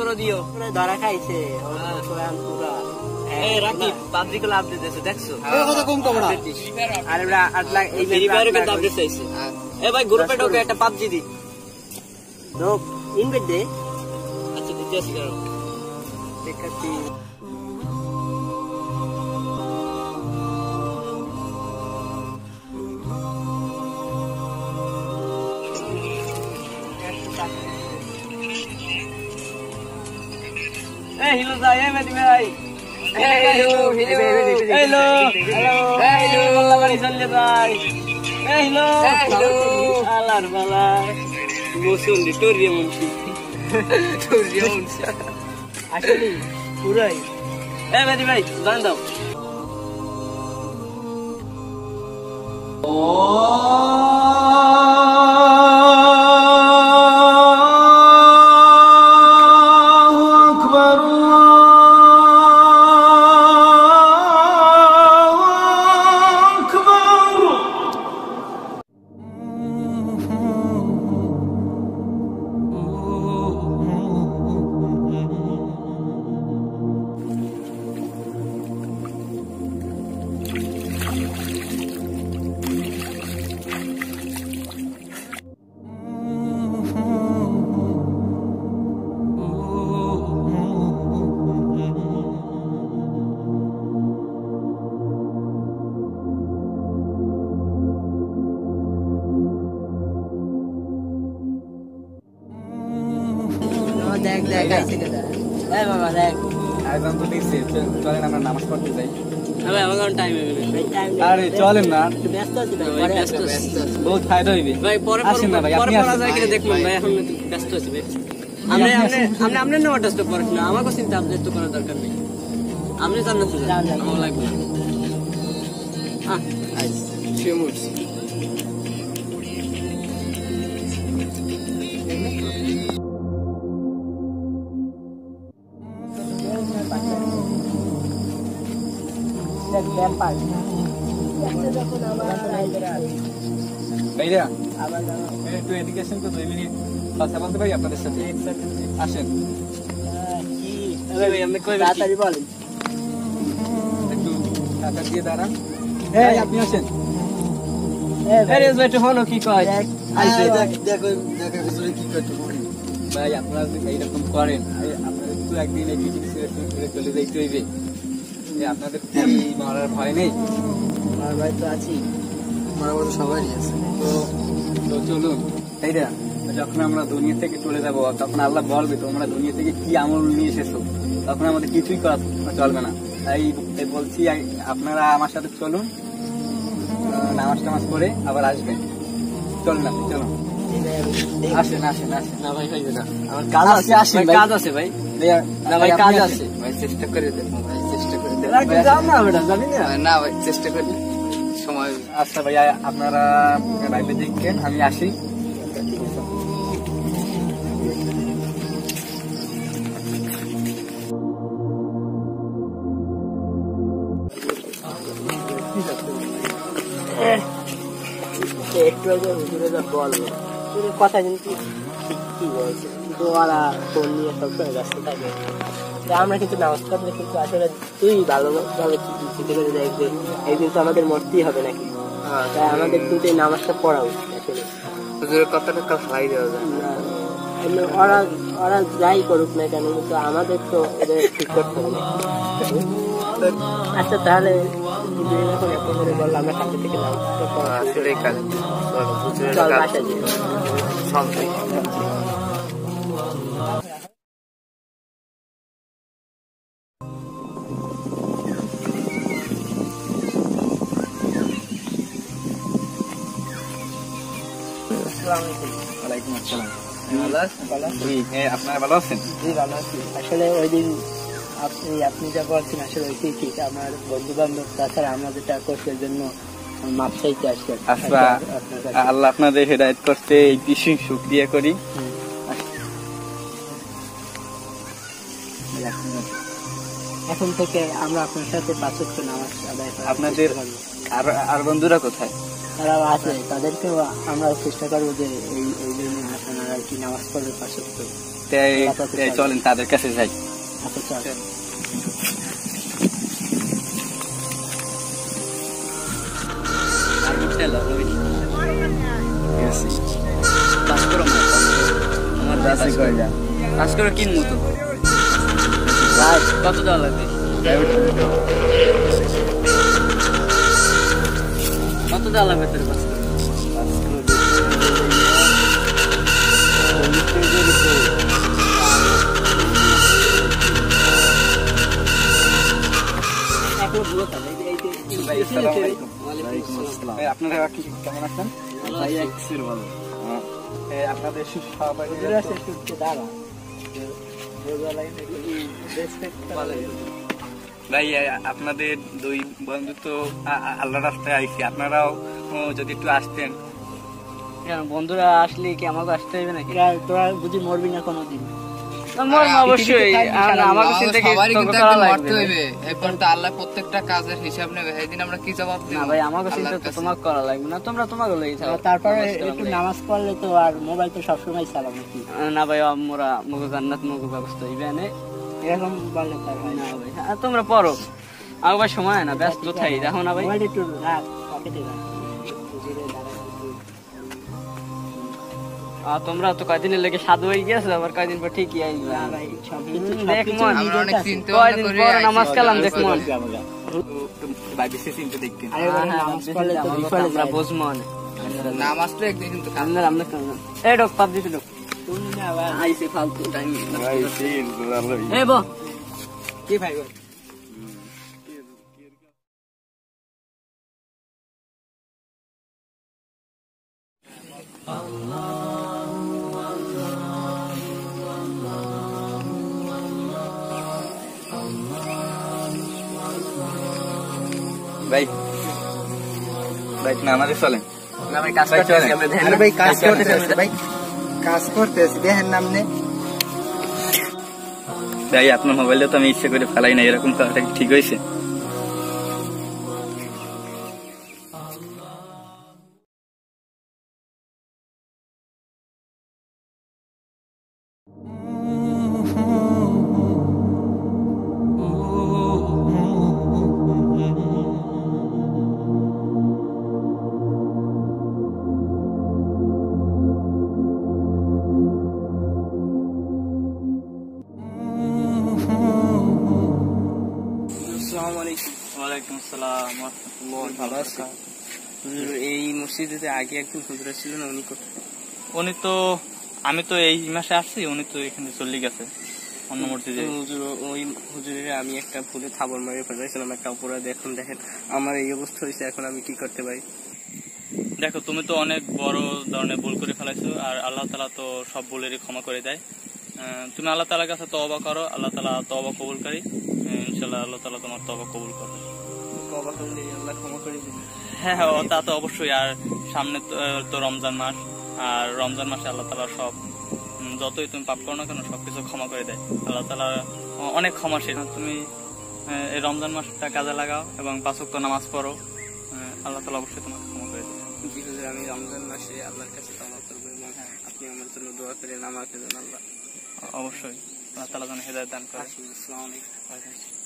করে দিও। ধরা খাইছে। হ্যাঁ। এই পাবজি গুলো আপডেট দিয়েছে দেখছ? কথা কম কমরা আর এবার আট লাখ এই ফ্রি ফায়ারে কিন্তু আপডেট চাইছে। এ ভাই গ্রুপে ঢোকে একটা পাবজি দি ইনভাইট আচ্ছা দেখাচ্ছি। এই হিলো দা এই মেদি ভাই। হ্যালো হ্যালো হ্যালো হ্যালো বল্লা বাড়ি চলে যাই এই হ্যালো হ্যালো আলার বালা মুসল্লি টোরিয়া মুন্সি টোরিয়া মুন্সি আসলে পুরাই এই মেদি ভাই জান দাও দেখ চলেন আমরা নামাজ পড়তে যাই। আরে চলেন না। বহুত ফায়দা হইবে। আসেন না ভাই, আপনি পড়া আসেন। যায় কিনা দেখুন ভাই এখন একটু ব্যস্ত আছি ভাই। আপনি নেওয়ার করেন না আমাকে চিন্তা আপনি তো করার দরকার নেই। আপনি জানেন তো যান, যান। আমার লাগবে না হ্যাঁ দেখ যখন আবার একটু এডুকেশন তো দুই মিনিট। কথা বলতে পারি আপনাদের সাথে? আসেন। ভাই তাড়াতাড়ি বলেন। একটু টাকা দিয়ে দাঁড়ান। এই, আপনি আসেন। এই ভাই, আরে ভাই একটু হলো কি কয়? দেখ, আইসে। আহ, ভাই আপনারা যদি এইরকম করেন এই আপনাদের তো একদিন চলে যাইতে হইবে। আপনাদের কি ভয় নেই? আমার ভাই তো আছি। তো তো চলুন। এইটা যখন আমরা দুনিয়া থেকে চলে যাব তখন আল্লাহ বলবে তোমরা দুনিয়া থেকে কি আমল নিয়ে এসেছ? তখন আমাদের কিছুই করা চলবে না। তাই বলছি আপনারা আমার সাথে চলুন। নামাজ টামাজ করে আবার আসবেন। চলুন আপনি চলুন। ভাই। আসেন আসেন আসেন। না ভাই হইবে না। আমার কাজ আছে ভাই, আসেন কাজ আছে ভাই। না ভাই কাজ আছে। ভাই চেষ্টা করে দেন ভাই। না বেটা জানি না না ভাই চেষ্টা করি। সময় আচ্ছা ভাইয়া আপনারা বাইরে দেখেন আমি আসি। একটু আগে যা কথা কিন্তু কি বলছে ওরা ফোন নিয়ে সবসময় ব্যস্ত থাকে। তা আমরা কিন্তু নামাজ পড়লে কিন্তু আসলে তুই ভালোভাবে চিন্তা করে দেখ যে একদিন তো আমাদের মরতেই হবে নাকি? তাই আমাদের কিন্তু এই নামাজটা পড়া উচিত আসলে। হুজুরের কথাটা কাল হারাই দেওয়া যায়। না, ওরা ওরা যাই করুক না কেন কিন্তু আমাদের তো এদের ঠিক করতে হবে। আচ্ছা তাহলে বলল আমরা থেকে আসলে কাজ চল যাই। হ্যাঁ আপনারা ভালো আছেন? জি ভালো আছি। আসলে ওই দিন আপনি আপনি যা বলছেন আসলে ওইটাই ঠিক। আমার বন্ধু বান্ধব তাছাড়া করছে জন্য মাপ চাইতে আসছে আচ্ছা আল্লাহ আপনাদের হেদায়ত করতে এই বিশেষ শুক্রিয়া করি। এখন থেকে আমরা আপনার সাথে পাঁচত্ব নামাজ আদায় আপনাদের আর আর বন্ধুরা কোথায়? তারাও আছে তাদেরকেও আমরা চেষ্টা করব যে এই এই জন্য আপনারা কি নামাজ পড়বে চল। চলেন তাদের কাছে যাই। কাজ করে কিনবো তো কত দেওয়া লাগবে কত দেওয়া লাগবে তোর কাছে আপনারা কি কেমন আছেন? ভাই, একসের ভালো। এই আপনাদের। ভাই আপনাদের দুই বন্ধু তো আল্লাহ রাস্তায় আইছি আপনারাও যদি একটু আসতেন। বন্ধুরা আসলে কি আমাকে আসতে হবে নাকি? তোরা তোরা বুঝি মরবি না কোনোদিন। আমার অবশ্যই আর চিন্তা কি সবারই তোকে কিন্তু করা লাগবে। এরপর তো আল্লাহ প্রত্যেকটা কাজের হিসাব নেবে। সেদিন আমরা কি জবাব দিব? ভাই আমাকে চিন্তা তো কাছে। করা লাগবে না তোমরা তোমাকে লই থাকো তারপরে নামাজ একটু নামাজ পড়লে তো আর মোবাইল তো সবসময় চালাবো নাকি? না ভাই আমরা মুখ জান্নাত মুখ ব্যবস্থা হইবে না এরকম তার না। ভাই তোমরা পড়ো। আমার ভাই সময় না ব্যস্ত থাই দেখো না ভাই। একটু রাখ পকেটে রাখ। তোমরা তো কয়দিনের লেগে সাধু হয়ে গেছো আবার কয়দিন পর ঠিকই আইবে মন। কয়দিন পর নামাজ কালাম আমার তো একদিন কিন্তু ডক ডক আইসে ফালতু টাইম ভাই তিন বো কি ভাই গো? ভাই ভাই না আমাদের চলেন। না ভাই কাজ ভাই, আমরা কাজ কাজ করতে করতেছি ভাই কাজ করতেছি দেখেন নামনে ভাই আপনার মোবাইলে তো আমি ইচ্ছে করে ফেলাই না এরকম করাটা কি ঠিক হয়েছে? এই মসজিদে আগে একজন হুজুর ছিল না উনি কোথায় উনি তো আমি তো এই মাসে আসছি উনি তো এখানে চলে গেছে অন্য মসজিদে। হুজুর ওই হুজুরের আমি একটা ভুলে থাবর মারিয়ে ফেলাইছিলাম একটা অপরাধ। এখন দেখেন আমার এই অবস্থা হয়েছে এখন আমি কি করতে পারি? দেখো তুমি তো অনেক বড় ধরনের ভুল করে ফেলাইছো আর আল্লাহ তালা তো সব ভুলেরই ক্ষমা করে দেয়। তুমি আল্লাহ তালার কাছে তবা করো আল্লাহ তালা তবা কবুলকারী ইনশাল্লাহ আল্লাহ তালা তোমার তবা কবুল করবে। আল্লাহ ক্ষমা করে দিবে। হ্যাঁ হ্যাঁ ও তা তো অবশ্যই। আর সামনে তো, রমজান মাস আর রমজান মাসে আল্লাহ তালা সব যতই তুমি পাপ করো না কেন সবকিছু ক্ষমা করে দেয়। আল্লাহ তালা অনেক ক্ষমাশীল তুমি এই রমজান মাসটা কাজে লাগাও এবং পাঁচক্ত নামাজ পড়ো। আল্লাহ তালা অবশ্যই তোমাকে ক্ষমা করে জি হুজুর আমি রমজান মাসে আল্লাহর কাছে ক্ষমা করব এবং আপনি আমার জন্য দোয়া করেন আমাকে যেন আল্লাহ। অবশ্যই। আল্লাহ তালা যেন হেদায়ত দান করে। আসসালামু আলাইকুম।